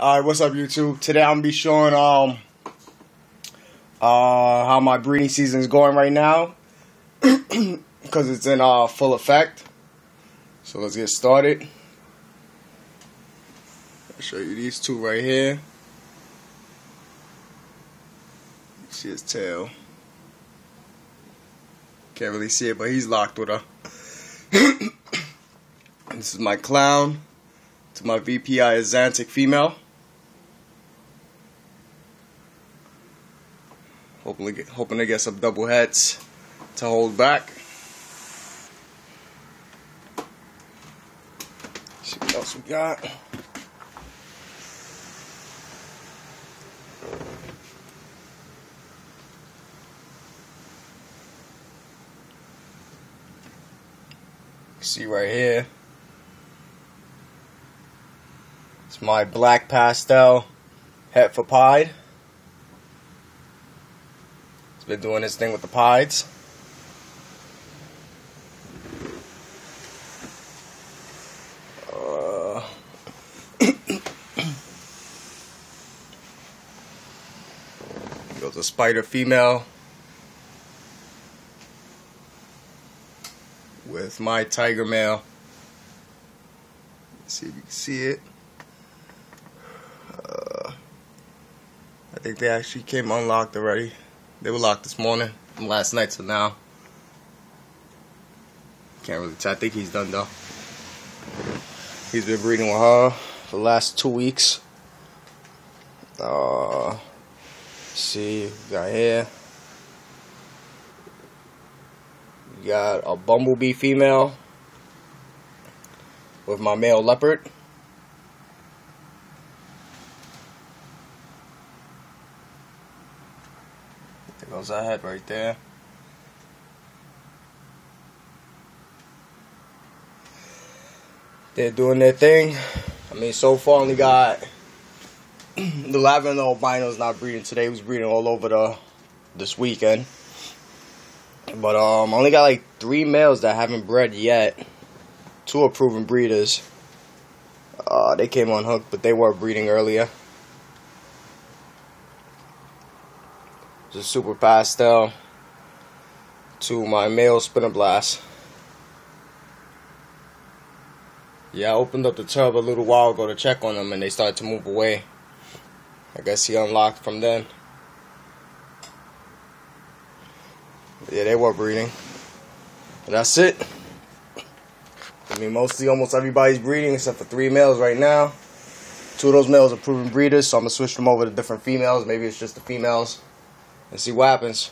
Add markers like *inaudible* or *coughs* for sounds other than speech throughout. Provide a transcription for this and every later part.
Alright, what's up YouTube? Today I'm gonna be showing um uh how my breeding season is going right now. *clears throat* Because it's in uh full effect. So let's get started. I'll show you these two right here. See his tail. Can't really see it, but he's locked with her. *clears throat* this is my clown. To my VPI Axanthic female. Get, hoping to get some double hets to hold back. See what else we got. See right here. It's my black pastel Hetzer Pied. Been doing this thing with the pieds. Uh, *coughs* goes a spider female with my tiger male. Let's see if you can see it. Uh, I think they actually came unlocked already. They were locked this morning from last night to now. Can't really tell. I think he's done though. He's been breeding with her for the last two weeks. Uh, see, got here. Got a bumblebee female with my male leopard. There goes our head right there. They're doing their thing. I mean, so far only got *clears throat* the lavender albino's not breeding today. Was breeding all over the this weekend. But um, only got like three males that haven't bred yet. Two are proven breeders. Uh, they came on hook, but they were breeding earlier. The super pastel to my male spinner blast. Yeah, I opened up the tub a little while ago to check on them and they started to move away. I guess he unlocked from then. Yeah, they were breeding. But that's it. I mean, mostly almost everybody's breeding except for three males right now. Two of those males are proven breeders, so I'm going to switch them over to different females. Maybe it's just the females and see what happens.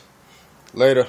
Later.